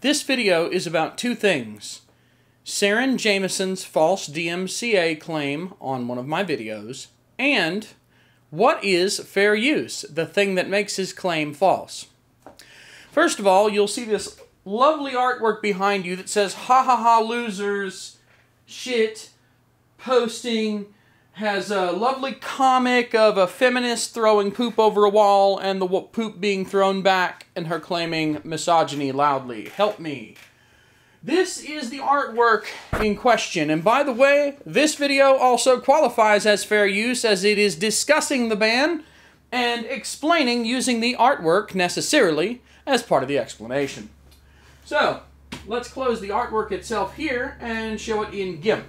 This video is about two things. Serin Jameson's false DMCA claim on one of my videos, and what is fair use, the thing that makes his claim false. First of all, you'll see this lovely artwork behind you that says, ha ha ha losers, shit, posting, has a lovely comic of a feminist throwing poop over a wall and the poop being thrown back and her claiming misogyny loudly. Help me. This is the artwork in question. And by the way, this video also qualifies as fair use as it is discussing the ban and explaining using the artwork necessarily as part of the explanation. So, let's close the artwork itself here and show it in GIMP.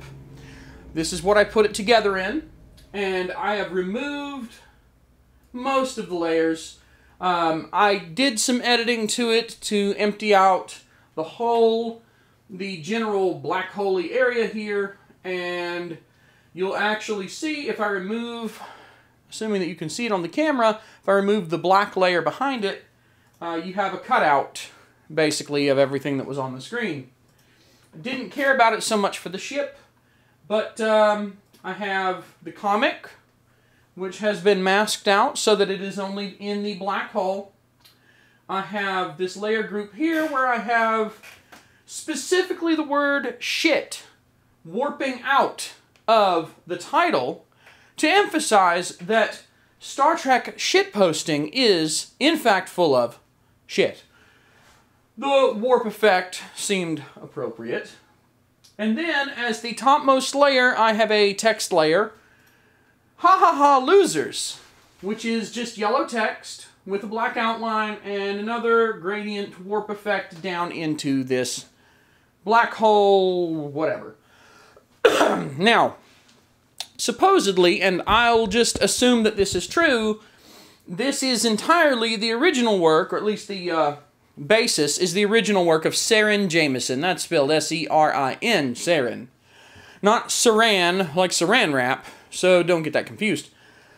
This is what I put it together in, and I have removed most of the layers. Um, I did some editing to it to empty out the whole, the general black holy area here, and you'll actually see if I remove, assuming that you can see it on the camera, if I remove the black layer behind it, uh, you have a cutout, basically, of everything that was on the screen. I didn't care about it so much for the ship, but um, I have the comic, which has been masked out so that it is only in the black hole. I have this layer group here where I have specifically the word shit warping out of the title to emphasize that Star Trek shitposting is, in fact, full of shit. The warp effect seemed appropriate. And then, as the topmost layer, I have a text layer. Ha ha ha losers, which is just yellow text with a black outline and another gradient warp effect down into this black hole, whatever. now, supposedly, and I'll just assume that this is true, this is entirely the original work, or at least the uh, basis is the original work of Serin Jameson. That's spelled S-E-R-I-N, Serin. Not Saran, like Saran wrap, so don't get that confused.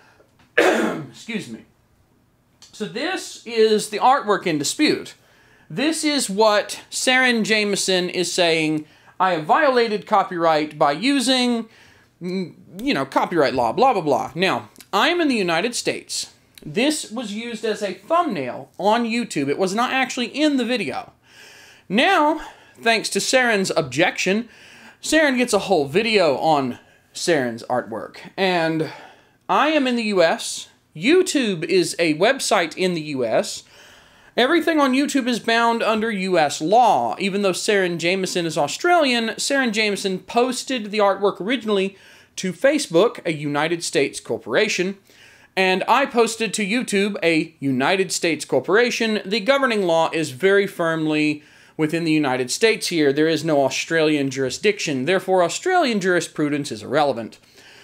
Excuse me. So this is the artwork in dispute. This is what Serin Jameson is saying, I have violated copyright by using, mm, you know, copyright law, blah, blah, blah. Now, I'm in the United States. This was used as a thumbnail on YouTube. It was not actually in the video. Now, thanks to Serin's objection, Serin gets a whole video on Serin's artwork. And I am in the US. YouTube is a website in the US. Everything on YouTube is bound under US law. Even though Serin Jameson is Australian, Serin Jameson posted the artwork originally to Facebook, a United States corporation. And I posted to YouTube a United States corporation. The governing law is very firmly within the United States here. There is no Australian jurisdiction. Therefore, Australian jurisprudence is irrelevant.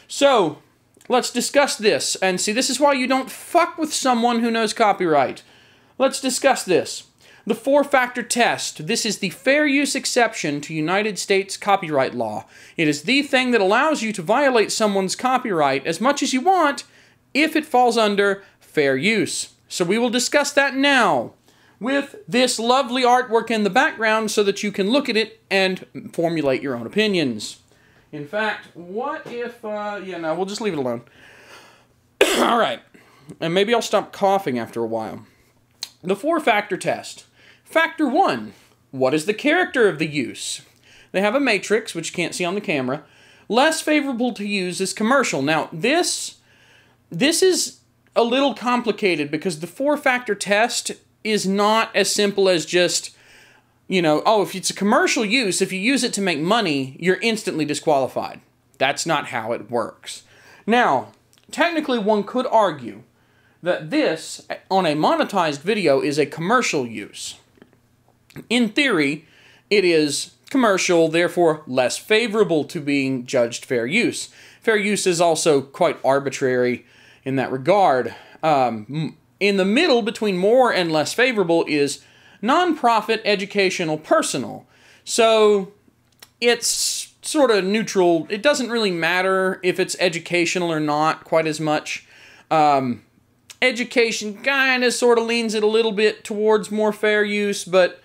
So, let's discuss this. And see, this is why you don't fuck with someone who knows copyright. Let's discuss this. The four-factor test. This is the fair use exception to United States copyright law. It is the thing that allows you to violate someone's copyright as much as you want if it falls under fair use. So we will discuss that now with this lovely artwork in the background so that you can look at it and formulate your own opinions. In fact, what if, uh, yeah, no, we'll just leave it alone. All right, and maybe I'll stop coughing after a while. The four-factor test. Factor one, what is the character of the use? They have a matrix, which you can't see on the camera. Less favorable to use is commercial. Now, this this is a little complicated because the four factor test is not as simple as just, you know, oh, if it's a commercial use, if you use it to make money, you're instantly disqualified. That's not how it works. Now, technically, one could argue that this, on a monetized video, is a commercial use. In theory, it is commercial, therefore less favorable to being judged fair use. Fair use is also quite arbitrary in that regard. Um, in the middle between more and less favorable is nonprofit, educational, personal. So it's sort of neutral. It doesn't really matter if it's educational or not quite as much. Um, education kind of sort of leans it a little bit towards more fair use, but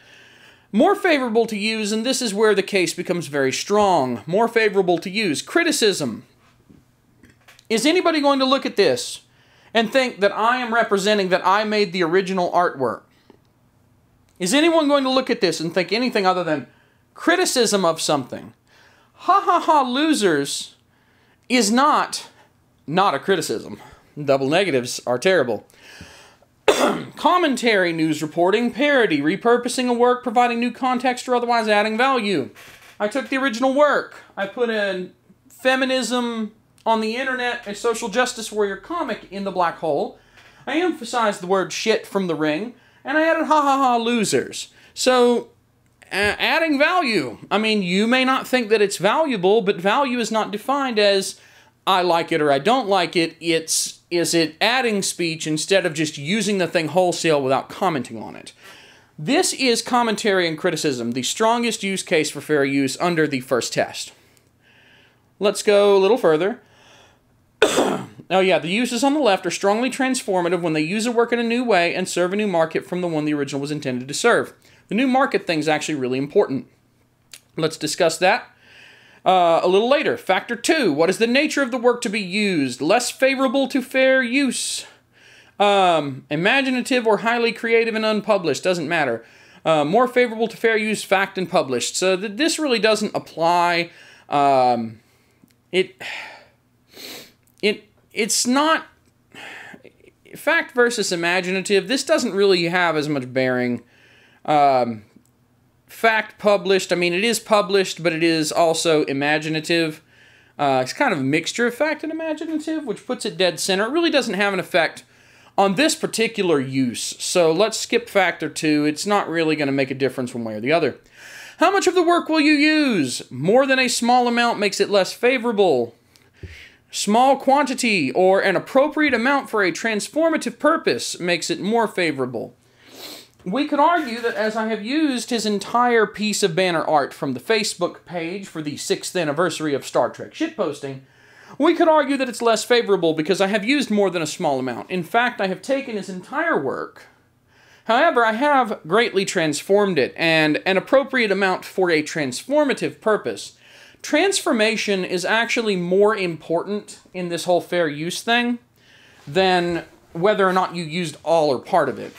More favorable to use, and this is where the case becomes very strong. More favorable to use. Criticism. Is anybody going to look at this and think that I am representing that I made the original artwork? Is anyone going to look at this and think anything other than criticism of something? Ha ha ha, losers is not not a criticism. Double negatives are terrible. Commentary, news reporting, parody, repurposing a work, providing new context, or otherwise adding value. I took the original work. I put in feminism on the internet, a social justice warrior comic in the black hole. I emphasized the word shit from the ring, and I added ha ha ha losers. So, adding value. I mean, you may not think that it's valuable, but value is not defined as I like it or I don't like it. It's is it adding speech instead of just using the thing wholesale without commenting on it. This is commentary and criticism, the strongest use case for fair use under the first test. Let's go a little further. oh yeah, the uses on the left are strongly transformative when they use a work in a new way and serve a new market from the one the original was intended to serve. The new market thing is actually really important. Let's discuss that uh, a little later. Factor two, what is the nature of the work to be used? Less favorable to fair use. Um, imaginative or highly creative and unpublished, doesn't matter. Uh, more favorable to fair use, fact, and published. So th this really doesn't apply. Um, it, it, it's not fact versus imaginative. This doesn't really have as much bearing. Um, fact published. I mean, it is published, but it is also imaginative. Uh, it's kind of a mixture of fact and imaginative, which puts it dead center. It really doesn't have an effect on this particular use. So let's skip factor two. It's not really going to make a difference one way or the other. How much of the work will you use? More than a small amount makes it less favorable. Small quantity or an appropriate amount for a transformative purpose makes it more favorable. We could argue that as I have used his entire piece of banner art from the Facebook page for the sixth anniversary of Star Trek shitposting, we could argue that it's less favorable because I have used more than a small amount. In fact, I have taken his entire work. However, I have greatly transformed it, and an appropriate amount for a transformative purpose. Transformation is actually more important in this whole fair use thing than whether or not you used all or part of it.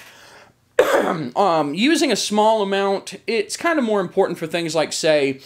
um, using a small amount, it's kind of more important for things like, say,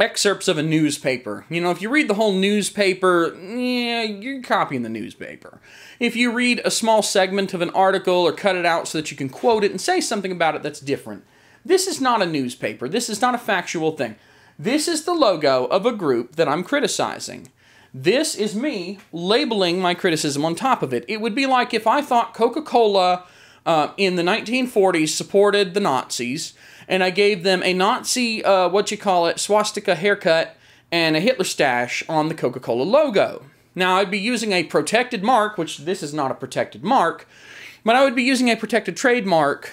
excerpts of a newspaper. You know, if you read the whole newspaper, yeah, you're copying the newspaper. If you read a small segment of an article or cut it out so that you can quote it and say something about it that's different. This is not a newspaper. This is not a factual thing. This is the logo of a group that I'm criticizing. This is me labeling my criticism on top of it. It would be like if I thought Coca-Cola uh, in the 1940s supported the Nazis, and I gave them a Nazi, uh, what you call it, swastika haircut and a Hitler stash on the Coca Cola logo. Now, I'd be using a protected mark, which this is not a protected mark, but I would be using a protected trademark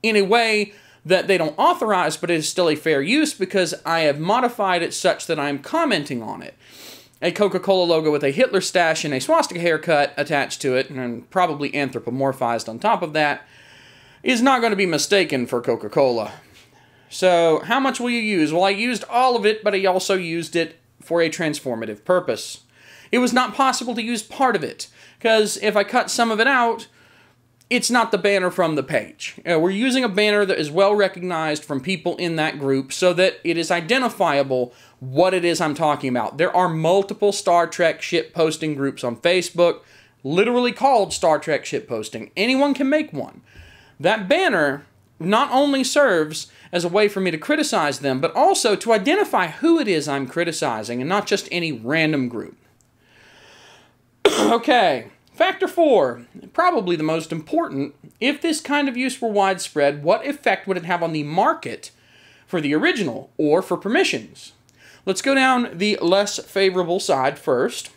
in a way that they don't authorize, but it is still a fair use because I have modified it such that I'm commenting on it a Coca-Cola logo with a Hitler stash and a swastika haircut attached to it, and probably anthropomorphized on top of that, is not going to be mistaken for Coca-Cola. So, how much will you use? Well, I used all of it, but I also used it for a transformative purpose. It was not possible to use part of it, because if I cut some of it out, it's not the banner from the page. Uh, we're using a banner that is well recognized from people in that group so that it is identifiable what it is I'm talking about. There are multiple Star Trek ship posting groups on Facebook, literally called Star Trek ship posting. Anyone can make one. That banner not only serves as a way for me to criticize them, but also to identify who it is I'm criticizing and not just any random group. okay. Factor four, probably the most important, if this kind of use were widespread, what effect would it have on the market for the original or for permissions? Let's go down the less favorable side first.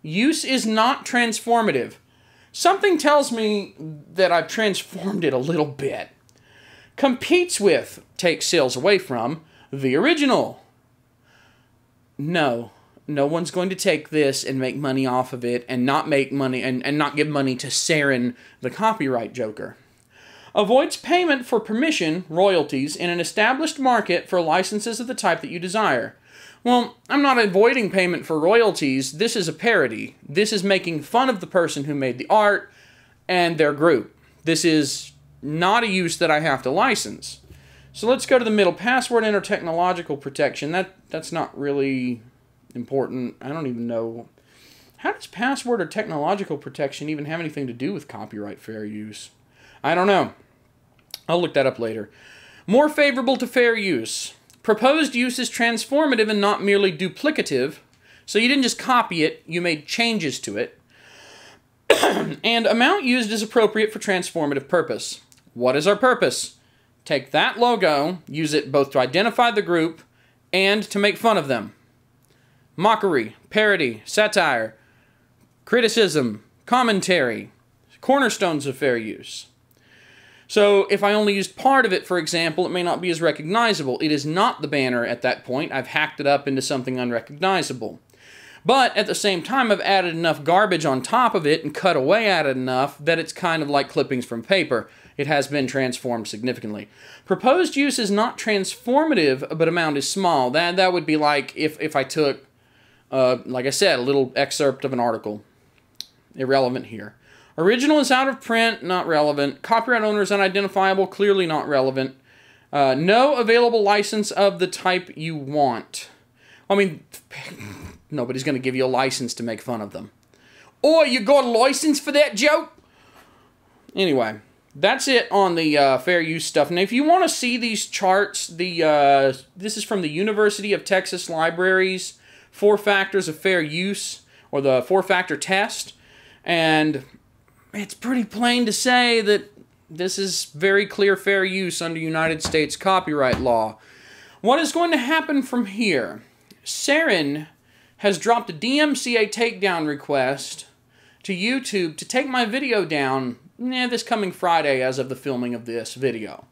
Use is not transformative. Something tells me that I've transformed it a little bit. Competes with, takes sales away from, the original. No, no one's going to take this and make money off of it and not make money and, and not give money to Serin, the copyright joker. avoids payment for permission, royalties, in an established market for licenses of the type that you desire. Well, I'm not avoiding payment for royalties. This is a parody. This is making fun of the person who made the art and their group. This is not a use that I have to license. So let's go to the middle. Password enter technological protection. That That's not really important. I don't even know. How does password or technological protection even have anything to do with copyright fair use? I don't know. I'll look that up later. More favorable to fair use. Proposed use is transformative and not merely duplicative. So you didn't just copy it, you made changes to it. and amount used is appropriate for transformative purpose. What is our purpose? Take that logo, use it both to identify the group and to make fun of them. Mockery, parody, satire, criticism, commentary, cornerstones of fair use. So if I only used part of it, for example, it may not be as recognizable. It is not the banner at that point. I've hacked it up into something unrecognizable. But at the same time, I've added enough garbage on top of it and cut away at it enough that it's kind of like clippings from paper. It has been transformed significantly. Proposed use is not transformative, but amount is small. That, that would be like if, if I took, uh, like I said, a little excerpt of an article. Irrelevant here. Original is out of print, not relevant. Copyright owner is unidentifiable, clearly not relevant. Uh, no available license of the type you want. I mean, nobody's going to give you a license to make fun of them. Or you got a license for that joke? Anyway, that's it on the uh, fair use stuff. And if you want to see these charts, the uh, this is from the University of Texas Libraries Four Factors of Fair Use, or the Four Factor Test. And it's pretty plain to say that this is very clear fair use under United States copyright law. What is going to happen from here? Serin has dropped a DMCA takedown request to YouTube to take my video down eh, this coming Friday as of the filming of this video.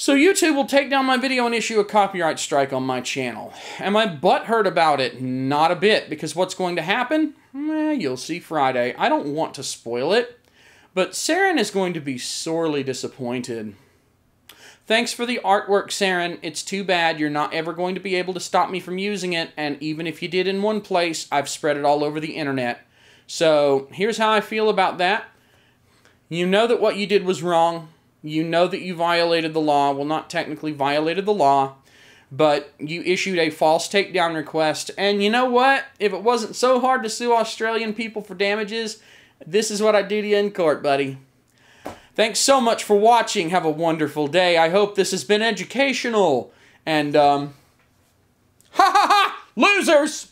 So YouTube will take down my video and issue a copyright strike on my channel. Am I butthurt about it? Not a bit, because what's going to happen? Eh, you'll see Friday. I don't want to spoil it, but Serin is going to be sorely disappointed. Thanks for the artwork, Serin. It's too bad you're not ever going to be able to stop me from using it, and even if you did in one place, I've spread it all over the internet. So here's how I feel about that. You know that what you did was wrong. You know that you violated the law. Well, not technically violated the law, but you issued a false takedown request. And you know what? If it wasn't so hard to sue Australian people for damages, this is what I do to you in court, buddy. Thanks so much for watching. Have a wonderful day. I hope this has been educational. And, um, ha ha ha! Losers!